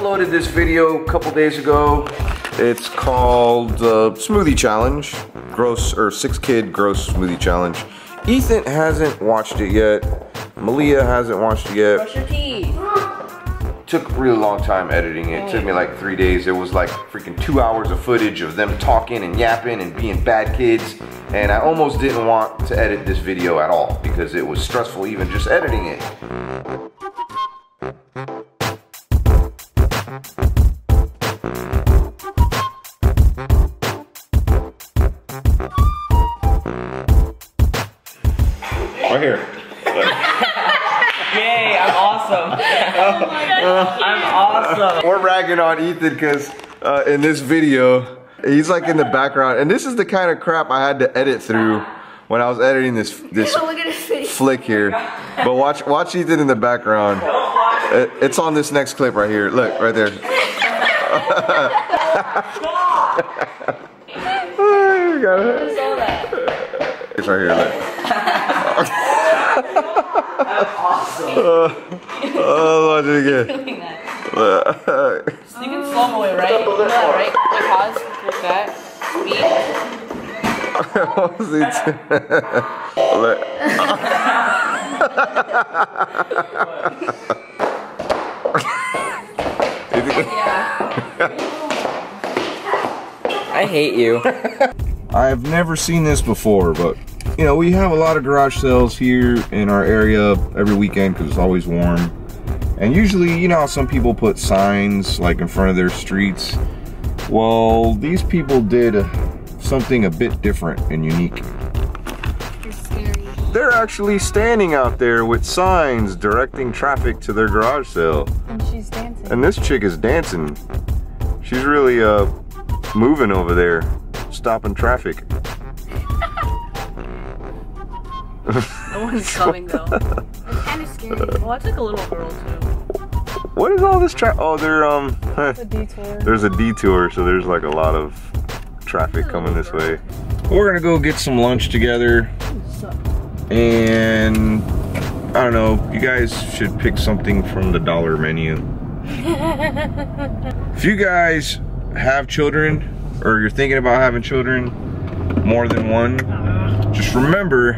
uploaded this video a couple days ago. It's called uh, Smoothie Challenge. Gross, or Six Kid Gross Smoothie Challenge. Ethan hasn't watched it yet. Malia hasn't watched it yet. Brush your teeth. Took a really long time editing it. Took me like three days. It was like freaking two hours of footage of them talking and yapping and being bad kids. And I almost didn't want to edit this video at all because it was stressful even just editing it. Right here. Yay, I'm awesome. I'm awesome. We're ragging on Ethan because uh, in this video, he's like in the background, and this is the kind of crap I had to edit through when I was editing this this Look at his face. flick here. But watch watch Ethan in the background. It- it's on this next clip right here. Look right there. Oh, you got it. It's right here. Look. Oh, watch it again. Doing that. You can slow mo it, right? You know that, right? Like pause, like that. Speed. Look. I hate you. I've never seen this before, but you know, we have a lot of garage sales here in our area every weekend because it's always warm. And usually, you know some people put signs like in front of their streets? Well, these people did something a bit different and unique. They're actually standing out there with signs directing traffic to their garage sale. And she's dancing. And this chick is dancing. She's really uh moving over there, stopping traffic. No one's coming though. It's kind of scary. Well, that's like a little girl too. What is all this tra- Oh, they're um a detour. there's a detour, so there's like a lot of traffic coming this way. We're gonna go get some lunch together. And I don't know, you guys should pick something from the dollar menu. if you guys have children or you're thinking about having children, more than one, just remember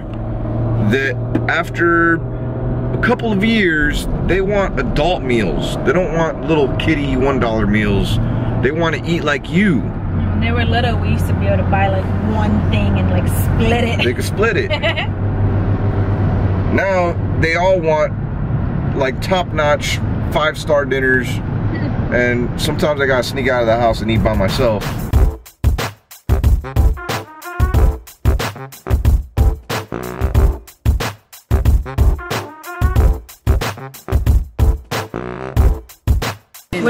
that after a couple of years, they want adult meals. They don't want little kitty $1 meals. They want to eat like you. When they were little, we used to be able to buy like one thing and like split it. They could split it. now they all want like top-notch five-star dinners and sometimes I gotta sneak out of the house and eat by myself.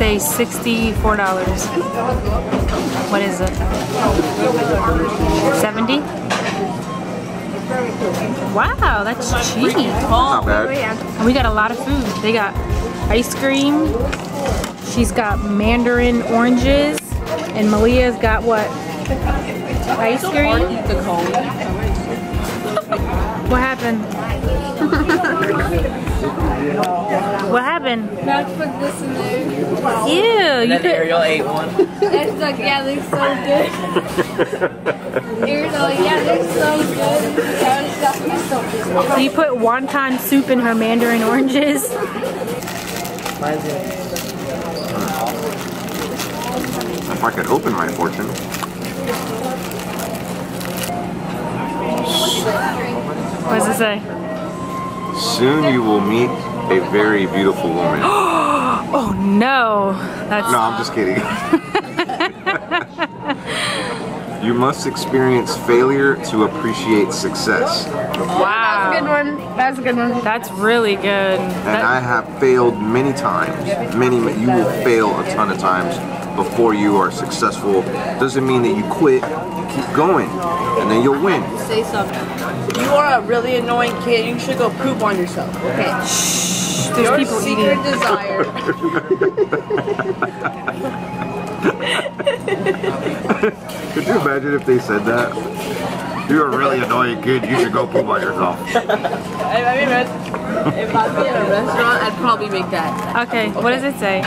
say sixty-four dollars. What is it? Seventy? Wow, that's cheap. Not bad. Oh, and we got a lot of food. They got ice cream. She's got mandarin oranges, and Malia's got what? Ice cream. Eat the cone. What happened? what happened? Not put this in there. Ew, you And then could. Ariel ate one. It's like, yeah, they're so good. You're like, yeah, they're so good. That was so good. So you put wonton soup in her mandarin oranges. If I could open my fortune. What does it say? Soon you will meet a very beautiful woman. Oh no, that's No, I'm just kidding. You must experience failure to appreciate success. Wow. That's a good one. That's a good one. That's really good. And That- I have failed many times. Many, you will fail a ton of times before you are successful. Doesn't mean that you quit. Keep going, and then you'll win. Say something. You are a really annoying kid. You should go poop on yourself. Okay. There's Your people secret eating. desire. Could you imagine if they said that? You're a really annoying kid. You should go poop by yourself. I, I mean, if I'd be in a restaurant, I'd probably make that. Okay, what does it say?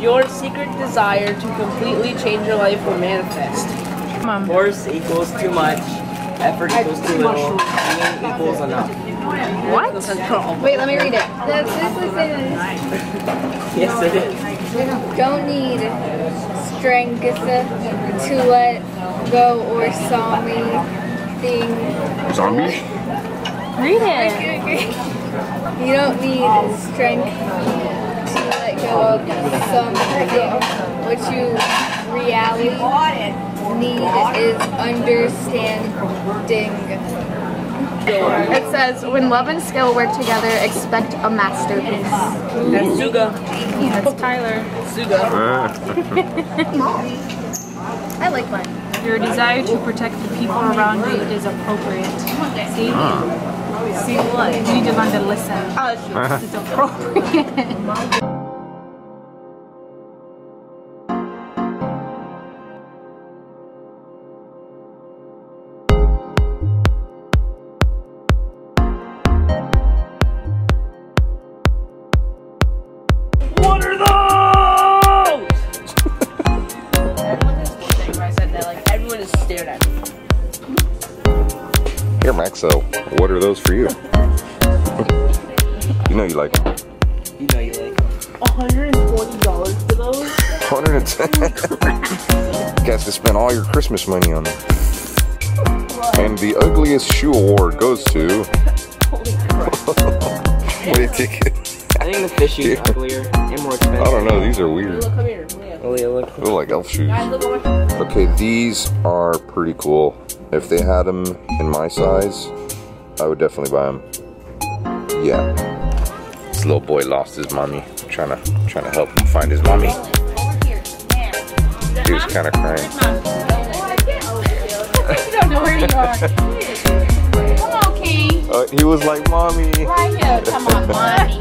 Your secret desire to completely change your life will manifest. Come on. Force equals too much. Effort equals too little. Being equals enough. What? Wait, let me read it. That's basically saying Yes, it is. don't need strength to let go or something. Zombie? Read it. You don't need strength to let go of something. What you reality need is understanding. It says, when love and skill work together, expect a masterpiece. That's Suga. That's Tyler. Suga. Ah. I like mine. Your desire to protect the people around you is appropriate. See? Ah. See what? You need to learn to listen. Ah. It's appropriate. What are those? Everyone is watching when I said that. Like, everyone is stared at me. Here, Maxo. What are those for you? you know you like them. You know you like. $140 for those? 110. Guys to spend all your Christmas money on them. And the ugliest shoe award goes to. what do you think? I think the fish is Yeah. uglier and more expensive. I don't know. These are weird. Look, come here. Leah. Oh, yeah, look. They look like elf shoes. Guys, look at my... Okay, these are pretty cool. If they had them in my size, I would definitely buy them. Yeah. This little boy lost his mommy. trying to trying to help him find his mommy. He was kind of crying. Uh, he was like, "Mommy." Right here. Come on, mommy.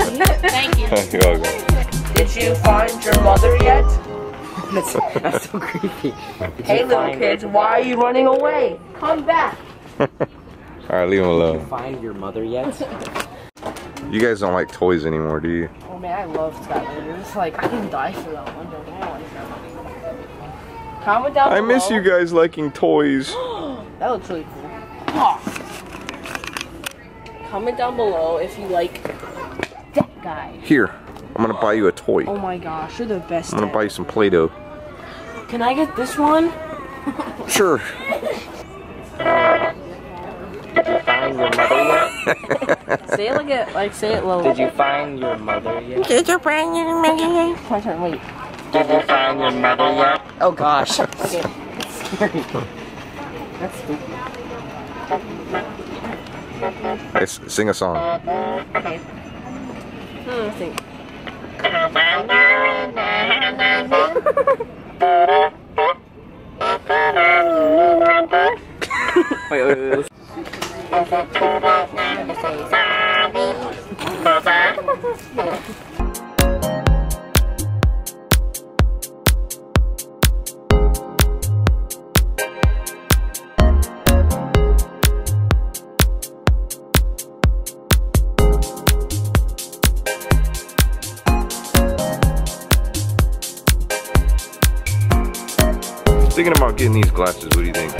Thank you. You're welcome. Did you find your mother yet? That's, that's so creepy. Did Hey, little find- kids, why are you running away? Come back. All right, leave him alone. Find your mother yet? You guys don't like toys anymore, do you? Oh man, I love Skylanders. It's like I can die for that one. Comment down I miss you guys liking toys. That looks really cool. Oh. Comment down below if you like that guy. Here, I'm gonna buy you a toy. Oh my gosh, you're the best. I'm gonna buy you some Play-Doh. Can I get this one? Sure. Did you find your mother yet? say it like it, like say it low. Did you find your mother yet? Did you find your mother? My turn. Wait. Did you find your mother yet? Oh gosh. okay. Scary. That's stupid. Hey, sing a song. Okay. Hmm, let's. Wait, wait, wait. wait. Thinking about getting these glasses. What do you think?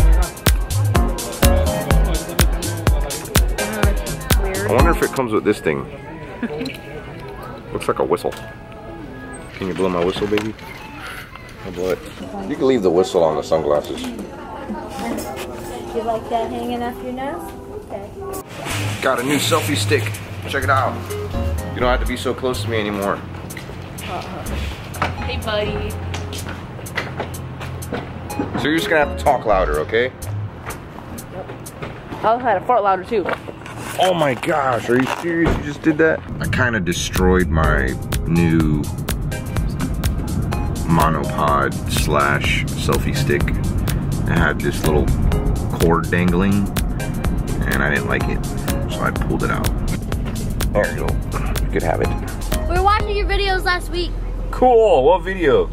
I wonder if it comes with this thing. Looks like a whistle. Can you blow my whistle, baby? I'll blow it. You can leave the whistle on the sunglasses. You like that hanging off your nose? Okay. Got a new selfie stick. Check it out. You don't have to be so close to me anymore. Uh-huh. Hey, buddy. Did So you're just gonna have to talk louder, okay? I also had a fart louder too. Oh my gosh, are you serious? You just did that? I kind of destroyed my new monopod slash selfie stick. It had this little cord dangling and I didn't like it. So I pulled it out. There you go. You could have it. We were watching your videos last week. Cool, what video?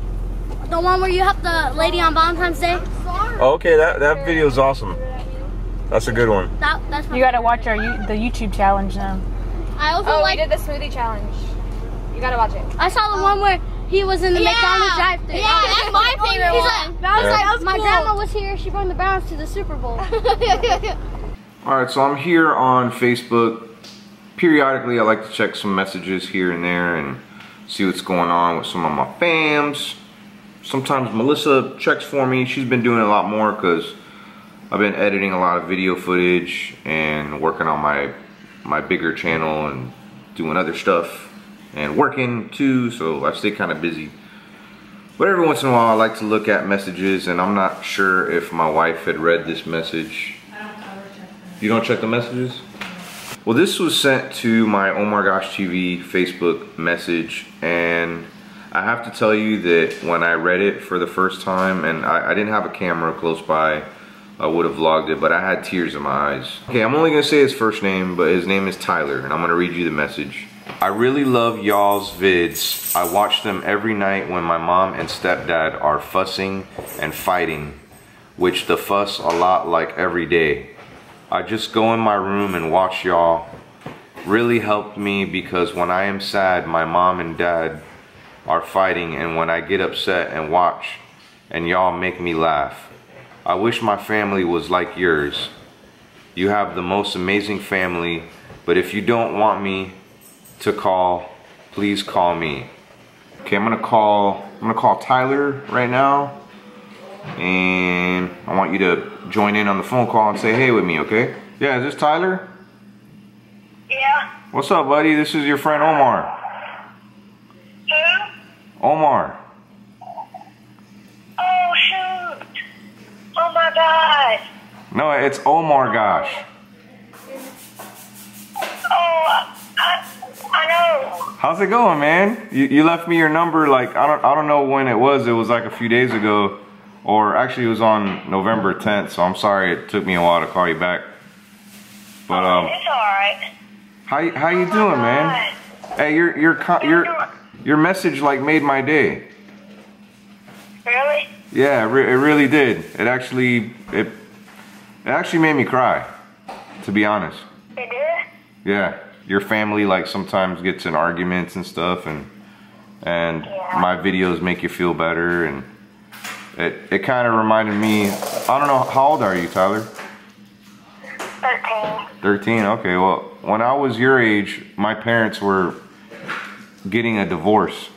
The one where you helped the lady on Valentine's Day. Okay, that, that video is awesome. That's a good one. That, that's You gotta watch our the YouTube challenge now. I also Oh, like. we did the smoothie challenge. You gotta watch it. I saw the one where he was in the Yeah. McDonald's drive-thru. Yeah, that's my favorite He's one. Like, That was Yeah. like, that was my cool. grandma was here. She brought the Browns to the Super Bowl. All right, so I'm here on Facebook. Periodically, I like to check some messages here and there and see what's going on with some of my fams. Sometimes Melissa checks for me. She's been doing a lot more because I've been editing a lot of video footage and working on my my bigger channel and doing other stuff and working too. So I stay kind of busy. But every once in a while, I like to look at messages, and I'm not sure if my wife had read this message. You don't check the messages? Well, this was sent to my Oh My Gosh TV Facebook message, and I have to tell you that when I read it for the first time, and I, I didn't have a camera close by, I would have vlogged it, but I had tears in my eyes. Okay, I'm only gonna say his first name, but his name is Tyler, and I'm gonna read you the message. I really love y'all's vids. I watch them every night when my mom and stepdad are fussing and fighting, which the fuss a lot like every day. I just go in my room and watch y'all. Really helped me because when I am sad, my mom and dad are fighting, and when I get upset and watch, and y'all make me laugh. I wish my family was like yours. You have the most amazing family, but if you don't want me to call, please call me. Okay, I'm gonna call. I'm gonna call Tyler right now, and I want you to join in on the phone call and say hey with me, okay? Yeah, is this Tyler? Yeah. What's up, buddy? This is your friend Omar. Omar. Oh shoot. Oh my god. No, it's Omar. Gosh. Oh, I, I know. How's it going, man? You, you left me your number like I don't I don't know when it was. It was like a few days ago, or actually it was on November 10th. So I'm sorry it took me a while to call you back. But um, It's alright. how you- how you doing, man? Hey, your your co- your message like made my day. Really? Yeah, it, re- it really did. It actually it it actually made me cry. To be honest. It did? Yeah, your family like sometimes gets in arguments and stuff, and and Yeah. my videos make you feel better, and it it kind of reminded me. I don't know how old are you, Tyler? 13. Thirteen. Okay. Well, when I was your age, my parents were getting a divorce,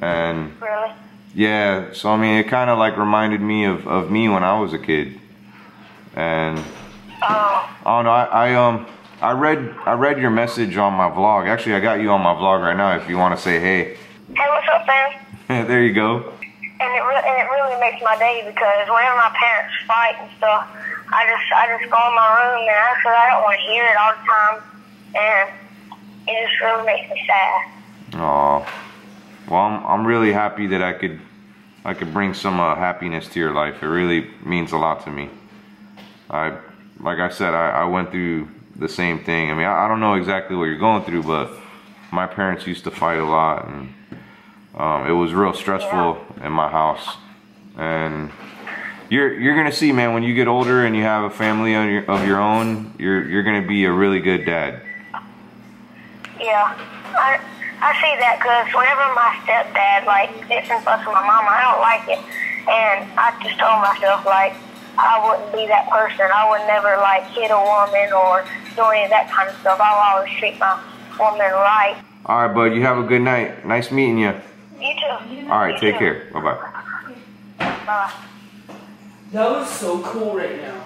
and Really? yeah. So I mean, it kind of like reminded me of of me when I was a kid, and Oh. I don't. I, I um I read I read your message on my vlog. Actually, I got you on my vlog right now. If you want to say hey, Hey, what's up, man? there you go. And it, re- and it really makes my day because whenever my parents fight and stuff, I just I just go in my room and I said I don't want to hear it all the time, and it just really makes me sad. Oh, well, I'm I'm really happy that I could I could bring some uh, happiness to your life. It really means a lot to me. I like I said, I, I went through the same thing. I mean, I, I don't know exactly what you're going through, but my parents used to fight a lot, and um, it was real stressful in my house. And you're you're gonna see, man, when you get older and you have a family on your, of your own, you're you're gonna be a really good dad. Yeah, I I see that because whenever my stepdad like gets in fuss with my mama, I don't like it, and I just told myself like I wouldn't be that person. I would never like hit a woman or do any of that kind of stuff. I'll always treat my woman right. All right, bud. You have a good night. Nice meeting you. You too. All right, You take too. care. Bye bye. Bye. That was so cool right now.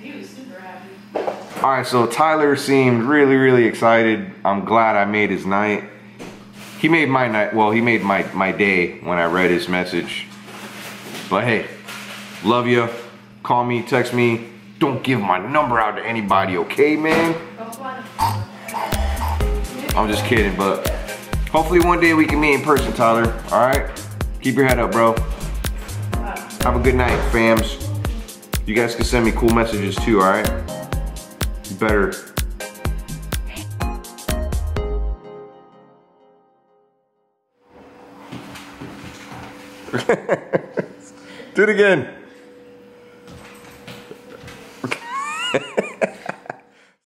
He was super happy. All right, so Tyler seemed really, really excited. I'm glad I made his night. He made my night. Well, he made my my day when I read his message. But hey, Love you. Call me, text me. Don't give my number out to anybody, okay, man? I'm just kidding, but hopefully one day we can meet in person, Tyler. All right? Keep your head up, bro. Have a good night, fams. You guys can send me cool messages too, all right? Better. Do it again.